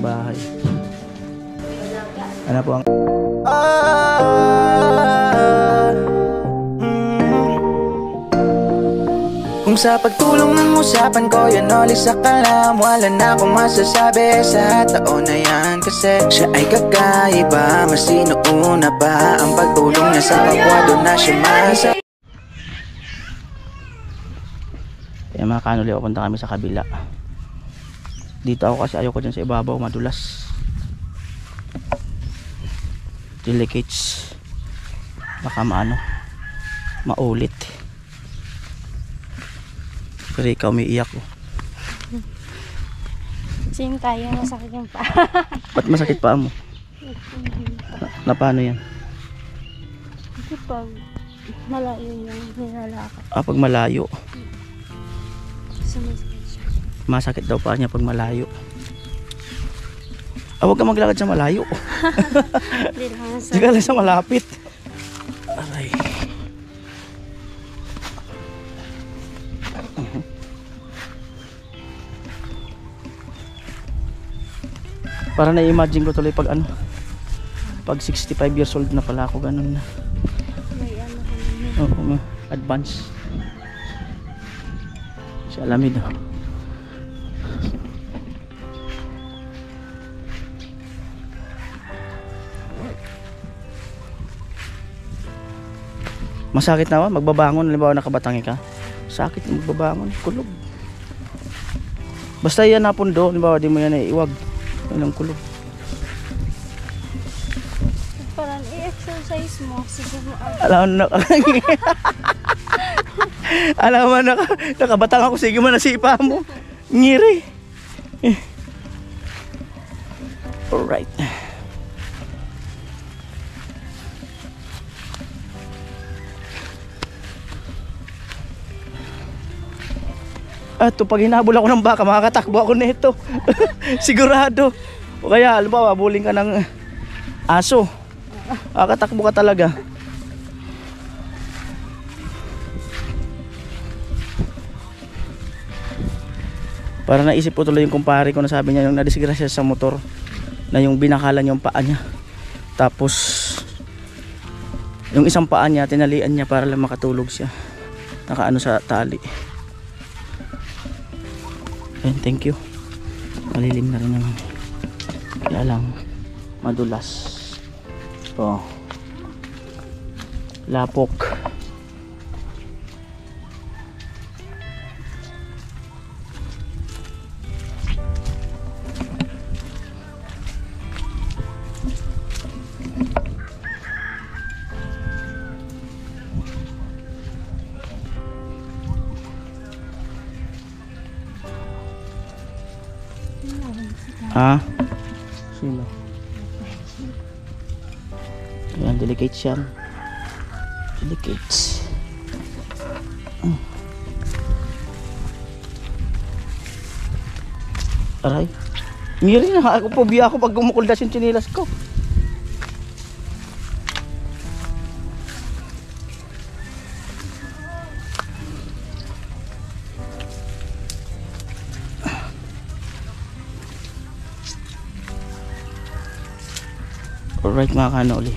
bahay. Ano po ang... Kung sa pagtulong ng usapan ko yan ulit sa kalam Wala na akong masasabi sa taon na yan Kasi siya ay kakaiba Mas sinuuna pa ang pagtulong niya sa kapwa Doon na siya masa Kaya mga kanuli, papunta kami sa kabila. Dito ako kasi ayoko dyan sa ibabaw, madulas. Delicates. Baka maano, maulit. Pero ikaw may iyak oh. Same tayo, masakit yung pa. Ba't masakit pa mo? Na, na paano yan? Kasi pag malayo yung nilalakad, Ah, pag malayo. sumasakit. Masakit daw pa niya pag malayo. Ah, huwag ka maglakad sa malayo. Hindi lang sa... Sige lang sa malapit. Aray. Para na-imagine ko tuloy pag ano pag 65 years old na pala ako ganun na May ano ma- advance si Alamid oh. Masakit na ba? Magbabangon, halimbawa nakabatangi ka. Sakit na magbabangon, kulog. Basta yan napundo, halimbawa di mo yan iiwag. Yan ang kulog. Parang i-exercise mo, sige mo Alam mo na Alam mo na nakabatang ako sige mo nasipa mo. Ngiri. Eh. Alright. At pag hinabol ako ng baka, makakatakbo ako nito. Sigurado. O kaya, halimbawa, buling ka ng aso. Makakatakbo ka talaga. Para naisip ko tuloy yung kumpare ko na sabi niya yung nadisgrasya sa motor na yung binakalan yung paa niya. Tapos yung isang paa niya tinalian niya para lang makatulog siya. Nakaano sa tali. Ayun, thank you. Malilim na rin naman. Kaya lang madulas. Oh. Lapok. Ha? Sino? Ayan, delicate siya. Delicate. Aray. Miri na ako po biya ako pag gumukuldas yung chinilas ko. Alright mga kanoli.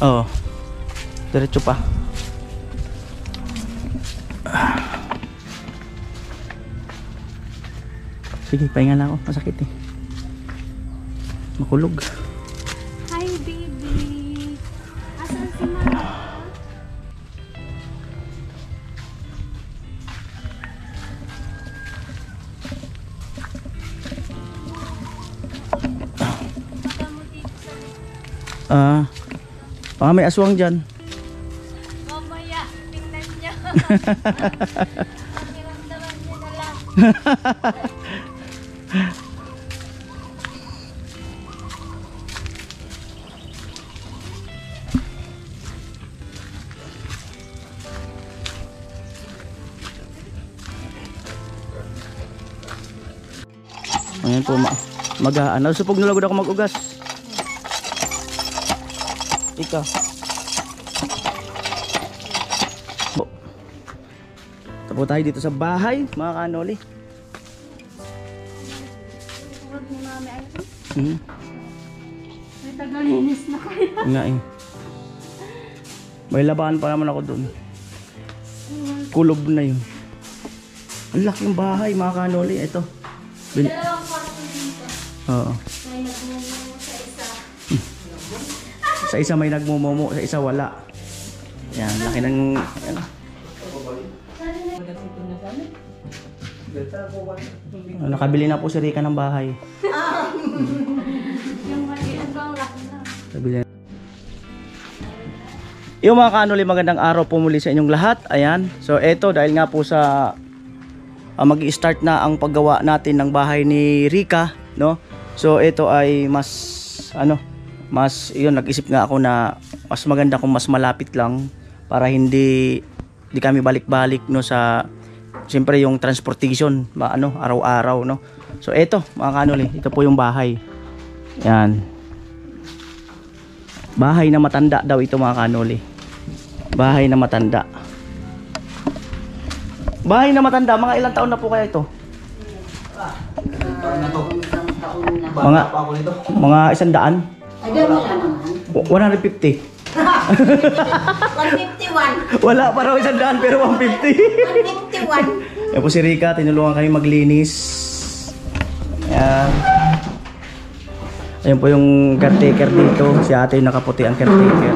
Oo. Diretso pa. Sige, pahinga lang ako. Masakit eh. Makulog. Ah. baka may aswang dyan. Mamaya, tingnan niya. Pakiramdaman niya na lang. Ayan po, ma mag ano, supog na lagod ako mag-ugas. Ika. Bo. Tapo tayo dito sa bahay, mga kanoli. Hmm. May tagalinis na kayo. Nga eh. May labahan pa naman ako doon. Kulob na yun. Ang laking bahay mga kanoli. Ito. Bin- Dalawang kwarto dito. Oo. Sa isa may nagmumomo, sa isa wala. Yan, laki ng... Yan. Ah, Nakabili na po si Rika ng bahay. Laki na. Yung mga kanuli, magandang araw po muli sa inyong lahat. Ayan. So, eto, dahil nga po sa uh, mag start na ang paggawa natin ng bahay ni Rika, no? So, ito ay mas, ano, mas, yun, nag-isip nga ako na mas maganda kung mas malapit lang para hindi, di kami balik-balik, no, sa, siyempre yung transportation, ma, ano, araw-araw, no? So, eto, mga kanuli, ito po yung bahay. Yan. Bahay na matanda daw ito mga kanoli. Bahay na matanda. Bahay na matanda, mga ilang taon na po kaya ito? Mga mga isang daan? Wala naman. W- 150. 151. Wala pa raw isang daan pero 150. 151. Yan po si Rika, tinulungan kami maglinis. Ayan. Ayan po yung caretaker dito. Si ate yung nakaputi ang caretaker.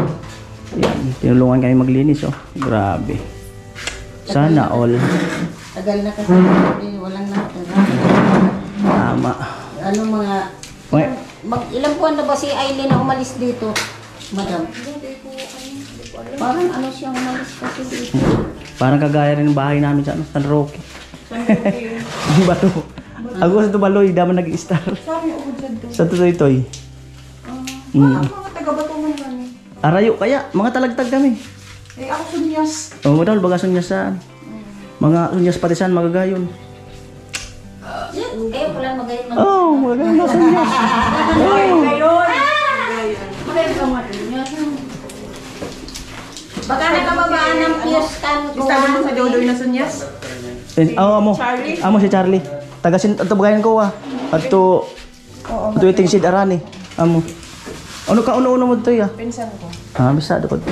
Ayan, tinulungan kami maglinis oh. Grabe. Sana all. Tagal na kasi eh, walang nakatira. Tama. Ano mga... Mag, ilang buwan na ba si Aileen na umalis dito? Madam. Parang ano siya umalis kasi dito. Parang kagaya rin ng bahay namin sa ano, San Roque. Ang bato. Ako sa Tubaloy, daman nag-star. Sa Tutoy-Toy. Mm. Mga taga-batungan kami. Arayo kaya, mga talagtag kami. Eh, ako sunyas. Oh, dahil baga sunyasaan. Mga sunyas patisan, magagayon. Kayo pala magayon mag... Oh, magagayon na sunyas. Baka nakababaan ng can ko. Sabi mo sa Dodoy na sunyas? Eh, oh, amo. Charlie? Amo si Charlie. Taga sin ato bagayan ko ah. Adto Ato iting sid arani. Amo. Ano ka uno-uno mo to ya? Pinsan ko. Ah, bisado ko to.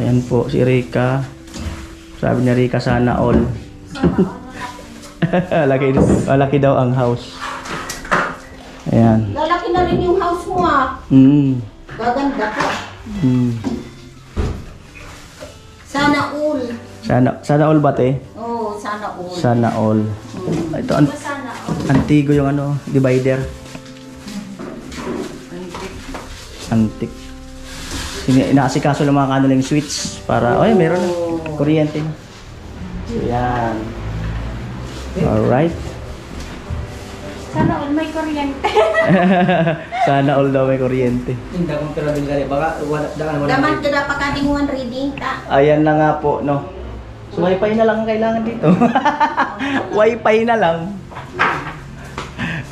Ayan po si Rika. Sabi niya Rika sana all. laki, laki daw ang house. Ayan. Lalaki na rin yung house mo ah. Mm. Gaganda ko. Mm. Sana all. Sana sana all ba te? Oo, oh, sana all. Sana all. Ito an Sana oh. antigo yung ano, divider. Antik. Sini inaasikaso ng mga kanilang switch para ay meron na kuryente na. So, yan. Alright. Sana all may kuryente. Sana all daw may kuryente. Hindi akong pero bilgari. Baka wala wala. Daman ka dapat kadinguan reading ta. Ayan na nga po, no. So, wifi na lang ang kailangan dito. wifi na lang.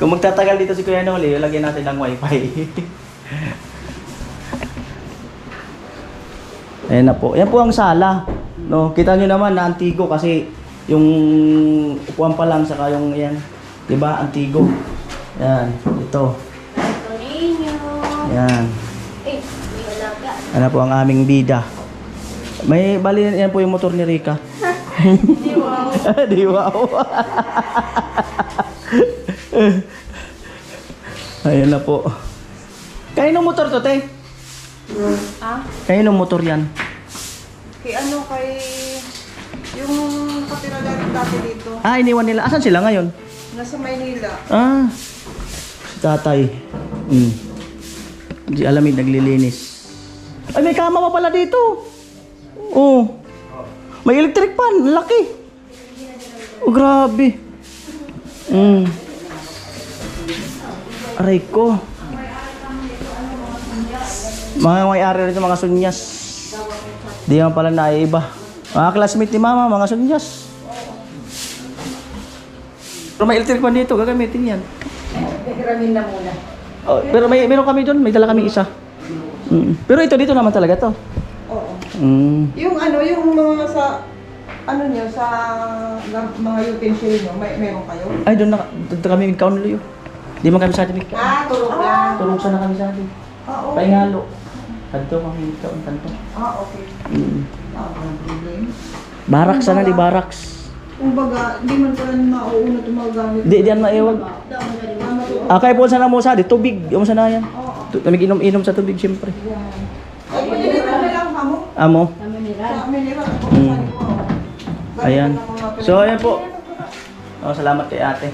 Kung magtatagal dito si Kuya Noli, lagyan natin ng wifi. Ayan na po. Yan po ang sala. No, kita nyo naman na antigo kasi yung upuan pa lang saka yung yan, 'di ba? Antigo. Yan, ito. Ito ninyo. Yan. Eh. Ano po ang aming bida. May bali yan po yung motor ni Rika. Di wow. Di wow. Ayun na po. Kaninong motor to, te? Ah? Kaninong motor yan? Kay ano, kay... Yung katira dati dati dito. Ah, iniwan nila. Asan sila ngayon? Nasa Maynila. Ah, si tatay. Mm. Di alamid, naglilinis. Ay, may kama pa pala dito. Oh. May electric pan. Laki. Oh, grabe. Mm. Aray ko. Mga may-ari sa mga sunyas. Di naman pala naiiba. Mga classmate ni mama, mga sunyas. Pero may electric pan dito, gagamitin yan. Hiramin na muna. Oh, pero may meron kami doon, may dala kami isa. Mm. Pero ito dito naman talaga to. Oo. Mm. Yung ano, yung mga sa ano niyo, sa mga utensil niyo, may meron kayo? Ay, doon na, doon kami magkaon luyo. Di man kami sa atin. Ah, tulog lang. Tulong sana kami sa atin. Ah, okay. Paingalo. Kanto kami magkaon kanto. Ah, okay. Mm. Baraks sana di baraks. Kumbaga, di man pala mauuna ito magagamit. Di diyan maiwag. Ah, kay po sana mo sa di tubig. Yung sana yan. Tu- Tamig inom-inom sa tubig siyempre. Ay, pinilitan na lang kamo. Amo. Mm. Ayan. So, ayan po. Oh, salamat kay ate.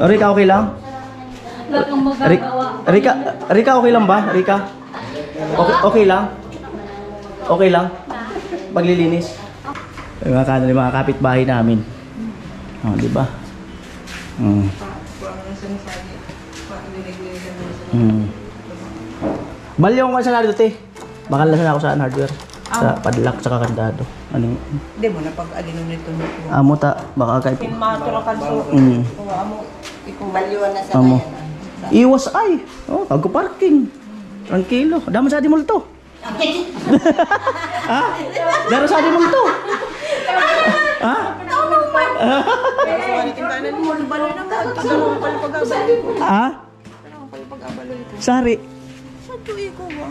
Rika, okay lang? Wala kang Ri- magagawa. Rika, Rika, okay lang ba? Rika? Okay, okay lang? Okay lang? Paglilinis? Ay, mga kanali, mga kapitbahay namin. Oh, di ba? Mm. Mm. Balyong ka sa narito, te. Bakal na ako sa hardware. Sa padlock, sa kandado. Ano? Hindi mo na pag-alinom nito nito. Amo ta, baka kay... Maturakan so. Mm. Amo, ikaw baliwan na sa Amo. Iwas ay. Oh, bago parking. Tranquilo. Dama sa di multo. ha? Dara sa di multo. ha? Ha? Sari. Sa tuwi ko ba?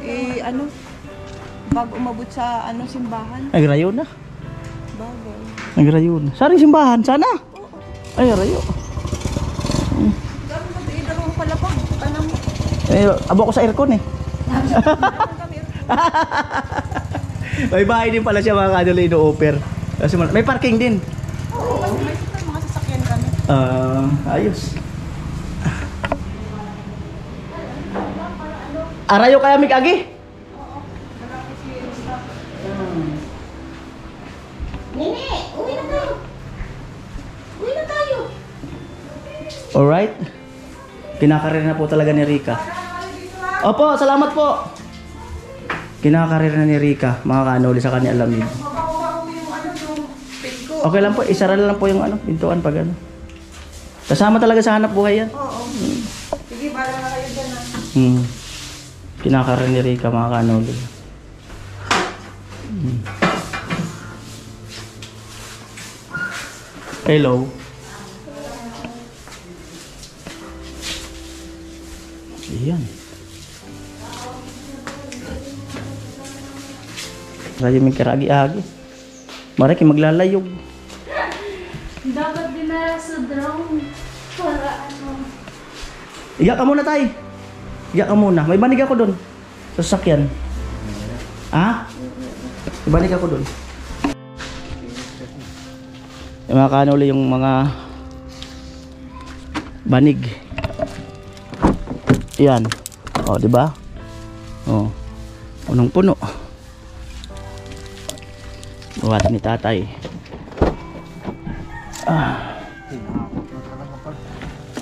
Eh, ano? Bago umabot sa, ano, simbahan. Nagrayo na. Bago. Nagrayo na. Sari simbahan, sana. Ay, rayo. Gano'n ba, eh, dalawang palapag. Tanong mo. Eh, abo ko sa aircon eh. may bahay din pala siya mga kanila ino-offer. Kasi may parking din. Oo, kasi may mga sasakyan kami. Ah, ayos. Arayo kaya mig agi? Nene, uwi na tayo. Uwi na tayo. Alright. Kinakarir na po talaga ni Rika. Opo, salamat po. Kinakarir na ni Rika, mga kanuli sa kanya alamid. Okay lang po, isara lang po yung ano, pintuan pag ano. Kasama talaga sa hanap buhay yan. Oo. Sige, bala na kayo dyan ah. Hmm. Kinakarir ni Rika, mga kanuli. Hmm. Hello. Ayan. Radyo may karagi-agi. Maraki maglalayog. Dapat dinara sa drone. Para ano. Iga ka muna tay. Iga ka muna. May banig ako doon. Sa sasakyan. Ha? May banig ako doon. Yung mga kanuli yung mga banig. Yan. O, di ba? O. Punong puno. Buhat ni tatay. Ah.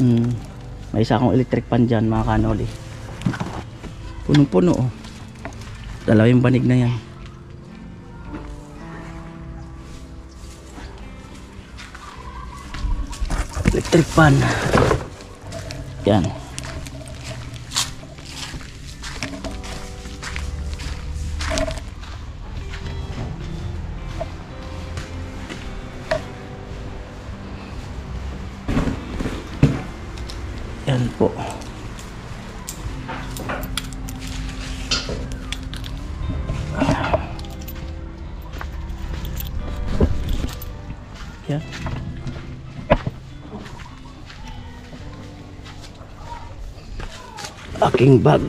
Hmm. May isa akong electric pan dyan mga kanoli. Punong-puno oh. Dalawa yung banig na yan. Electric pan. Yan Aking bag.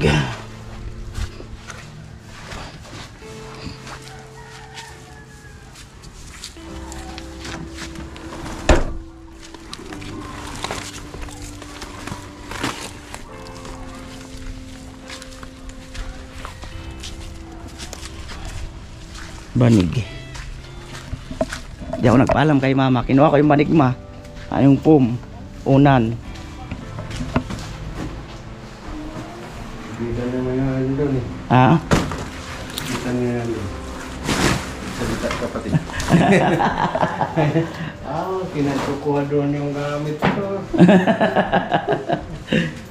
Banig. Di ako nagpaalam kay mama. Kinuha ko yung banig ma. Yung pum. Unan. doon. Ah? Kita niya yan eh. Salita kapatid. ah, pinagkukuha doon yung gamit ko.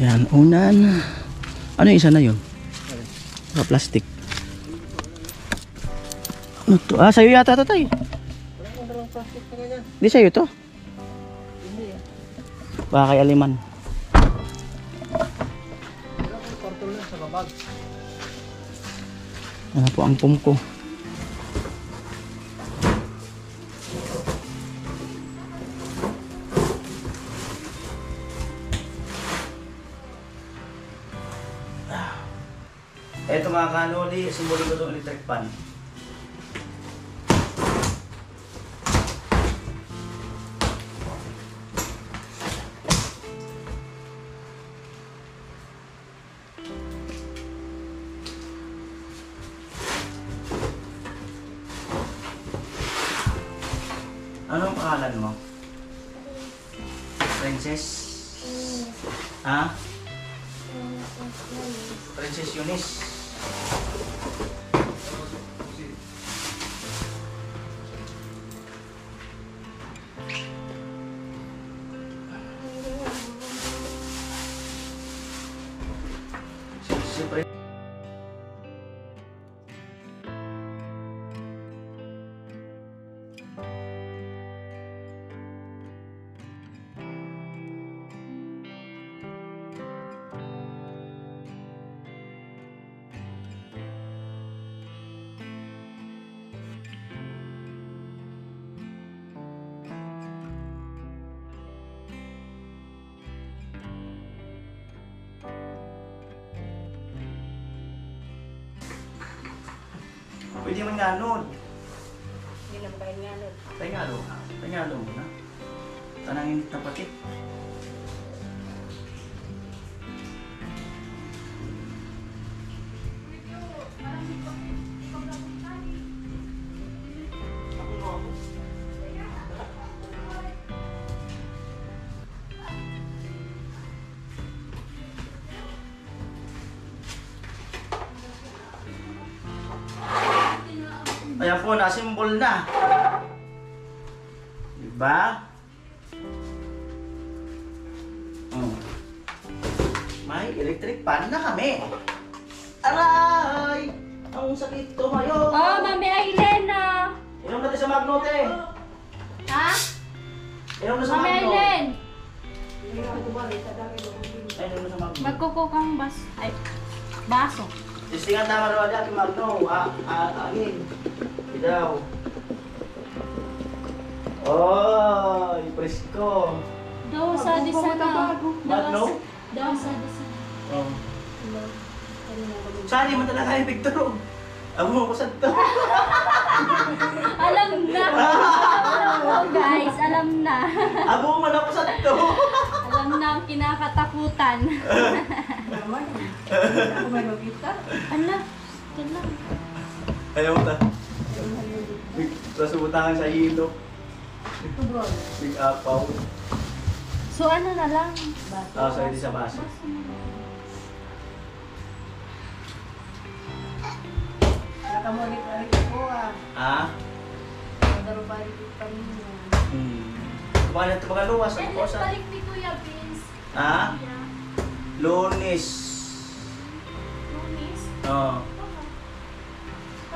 Yan, unan. Ano yung isa na yun? Sa plastic. Ano to? Ah, sa'yo yata to tayo. Di sa'yo to? Baka kay Aliman. Ano po ang pum Ito mga kanoli, sumuli ko itong electric pan. Anong pangalan mo? Princess? Ha? Princess Eunice. Pwede man ganun. Hindi nga nun? Tingalo. Tingalo mo na. Tanangin na. Ayan po, nasimbol na. Diba? Oh. May electric pan na kami. Aray! Ang sakit tumayo. Oh, Mami Ailena! Inom natin sa magnote. Ha? Inom na sa Mami magno. Ailen! Ay, inom na sa magno. Magkuko kang bas... Ay, baso. Testingan tama raw dyan, magno. Ah, ah, angin. Ilaw. Oy, presko. Daw sa di sana. Magno? Daw sa di sana. Oh. Saan mo talaga yung Victor? Ako mo ko sa to. Alam na! Alam mo guys, alam na. Abo man ako sa to. Alam na ang kinakatakutan. Ako may magkita. Ala, yan lang. Ayaw ta. Sa subutangan sa hilo. Big apaw. So ano na lang? Ah, sa hindi sa baso. Nakamonit-monit ako ah. Ah? Nadarubalit ko kanina. Hmm. Kumana ito mga luwas. Ano ko sa... balik ni Kuya Vince. Ah? Lunis. Lunis. Oo.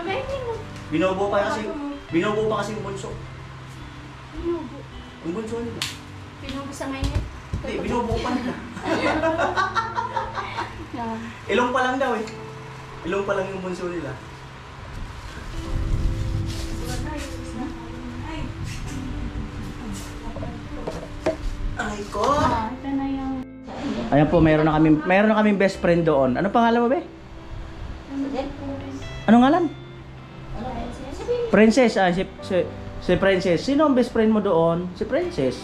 Ailen mo. Binubo pa kasi... Binubo pa kasi yung bunso. Pinubo. Yung bunso nila. Pinubo sa ngayon. Hindi, binubo pa nila. Ilong pa lang daw eh. Ilong pa lang yung bunso nila. Ay ko! Ah, ito na yung... Ayan po, meron na kami, meron na kaming best friend doon. Ano pangalan mo, be? Ano ngalan? Princess, ah, si, si, si Princess. Sino ang best friend mo doon? Si Princess.